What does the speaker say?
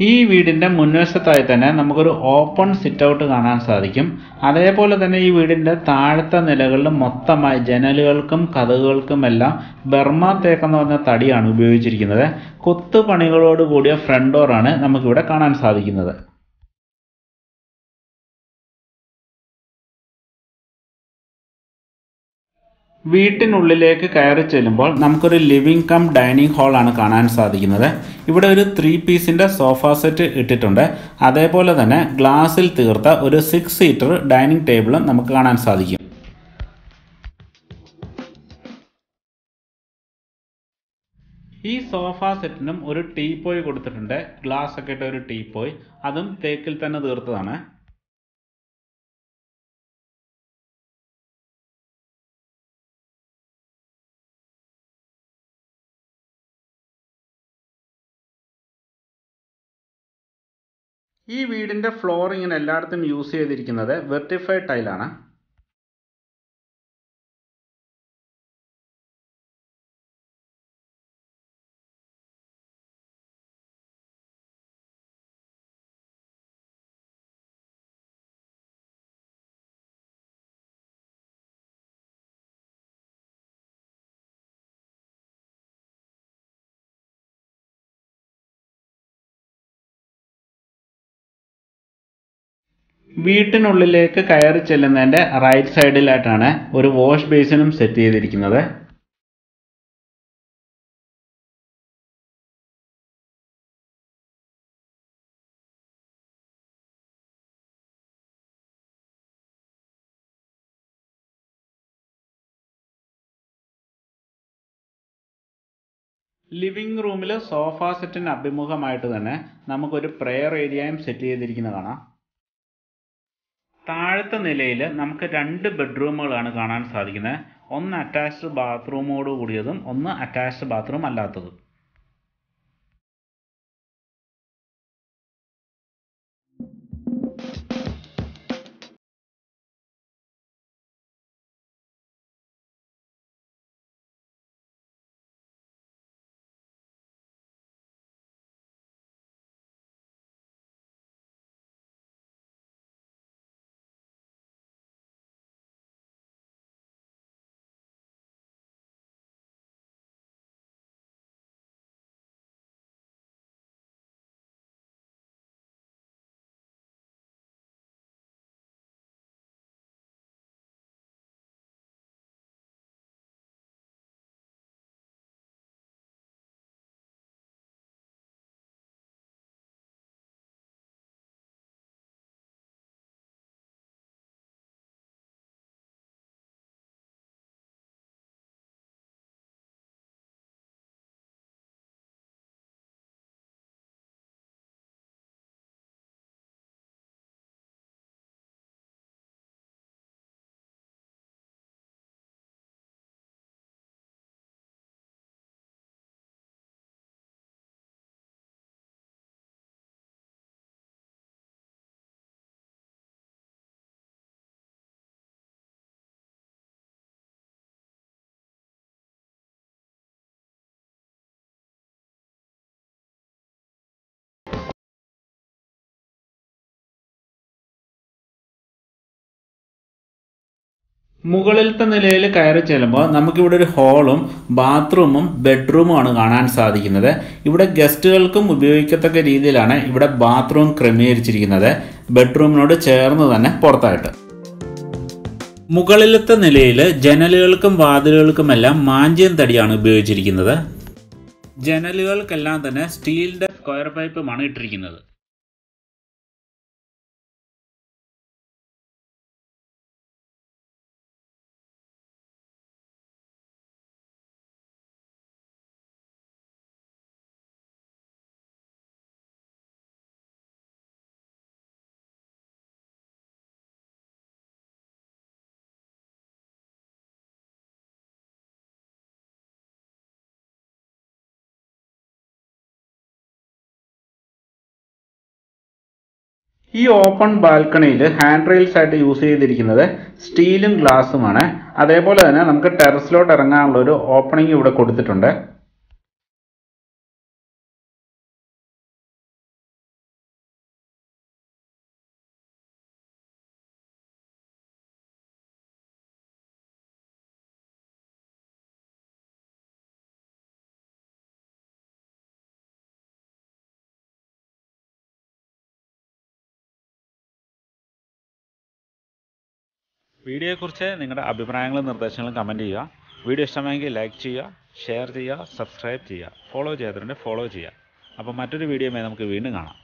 ഈ വീടിന്റെ മുൻവശത്തായി തന്നെ നമുക്കൊരു ഓപ്പൺ സിറ്റ് ഔട്ട് കാണാൻ സാധിക്കും. അതേപോലെ തന്നെ ഈ വീടിന്റെ താഴത്തെ നിലകളിൽ മൊത്തമായി ജനലുകൾക്കും കഥകുകൾക്കും എല്ലാം ബർമ തേക്കെന്ന് പറഞ്ഞ തടിയാണ് ഉപയോഗിച്ചിരിക്കുന്നത്. കൊത്തുപണികളോട് കൂടിയ ഫ്രണ്ട് ഡോറാണ് നമുക്കിവിടെ കാണാൻ സാധിക്കുന്നത്. വീട്ടിനുള്ളിലേക്ക് കയറി ചെല്ലുമ്പോൾ നമുക്കൊരു ലിവിംഗ് കം ഡൈനിങ് ഹാളാണ് കാണാൻ സാധിക്കുന്നത്. ഇവിടെ ഒരു ത്രീ പീസിന്റെ സോഫ സെറ്റ് ഇട്ടിട്ടുണ്ട്. അതേപോലെ തന്നെ ഗ്ലാസിൽ തീർത്ത ഒരു സിക്സ് സീറ്റർ ഡൈനിങ് ടേബിളും നമുക്ക് കാണാൻ സാധിക്കും. ഈ സോഫ സെറ്റിനും ഒരു ടീപ്പോയ് കൊടുത്തിട്ടുണ്ട്. ഗ്ലാസ് ഒക്കെ ഇട്ട ഒരു ടീപ്പോയ്. അതും തേക്കിൽ തന്നെ തീർത്തതാണ്. ഈ വീടിന്റെ ഫ്ലോറിങ്ങിന് എല്ലായിടത്തും യൂസ് ചെയ്തിരിക്കുന്നത് വെർട്ടിഫൈഡ് ടൈലാണ് വീട്ടിനുള്ളിലേക്ക് കയറി ചെല്ലുന്നതിന്റെ റൈറ്റ് സൈഡിലായിട്ടാണ് ഒരു വാഷ് ബേസിനും സെറ്റ് ചെയ്തിരിക്കുന്നത്. ലിവിംഗ് റൂമിൽ സോഫ സെറ്റിന് അഭിമുഖമായിട്ട് തന്നെ നമുക്കൊരു പ്രെയർ ഏരിയയും സെറ്റ് ചെയ്തിരിക്കുന്നത് കാണാം. താഴത്തെ നിലയിൽ നമുക്ക് രണ്ട് ബെഡ്റൂമുകളാണ് കാണാൻ സാധിക്കുന്നത്. ഒന്ന് അറ്റാച്ച്ഡ് ബാത്റൂമോട് കൂടിയതും ഒന്ന് അറ്റാച്ച്ഡ് ബാത്റൂം അല്ലാത്തതും. മുകളിലത്തെ നിലയിൽ കയറി ചെല്ലുമ്പോൾ നമുക്കിവിടെ ഒരു ഹാളും ബാത്റൂമും ബെഡ്റൂമുമാണ് കാണാൻ സാധിക്കുന്നത്. ഇവിടെ ഗസ്റ്റുകൾക്കും ഉപയോഗിക്കത്തക്ക രീതിയിലാണ് ഇവിടെ ബാത്റൂം ക്രമീകരിച്ചിരിക്കുന്നത്. ബെഡ്റൂമിനോട് ചേർന്ന് തന്നെ പുറത്തായിട്ട്. മുകളിലത്തെ നിലയിൽ ജനലുകൾക്കും വാതിലുകൾക്കുമെല്ലാം മാഞ്ചിയം തടിയാണ് ഉപയോഗിച്ചിരിക്കുന്നത്. ജനലുകൾക്കെല്ലാം തന്നെ സ്റ്റീലിന്റെ സ്ക്വയർ പൈപ്പുമാണ് ഇട്ടിരിക്കുന്നത്. ഈ ഓപ്പൺ ബാൽക്കണിയിൽ ഹാൻഡ് റെയിൽസ് ആയിട്ട് യൂസ് ചെയ്തിരിക്കുന്നത് സ്റ്റീലും ഗ്ലാസ്സുമാണ് അതേപോലെ തന്നെ നമുക്ക് ടെറസിലോട്ട് ഇറങ്ങാനുള്ള ഒരു ഓപ്പണിംഗ് ഇവിടെ കൊടുത്തിട്ടുണ്ട്. വീഡിയോയെക്കുറിച്ച് നിങ്ങളുടെ അഭിപ്രായങ്ങളും നിർദ്ദേശങ്ങളും കമന്റ് ചെയ്യുക. വീഡിയോ ഇഷ്ടമായെങ്കിൽ ലൈക്ക് ചെയ്യുക ഷെയർ ചെയ്യുക സബ്സ്ക്രൈബ് ചെയ്യുക ഫോളോ ചെയ്യാത്തവരുണ്ടെങ്കിൽ ഫോളോ ചെയ്യുക. അപ്പോൾ മറ്റൊരു വീഡിയോയുമായി നമുക്ക് വീണ്ടും കാണാം.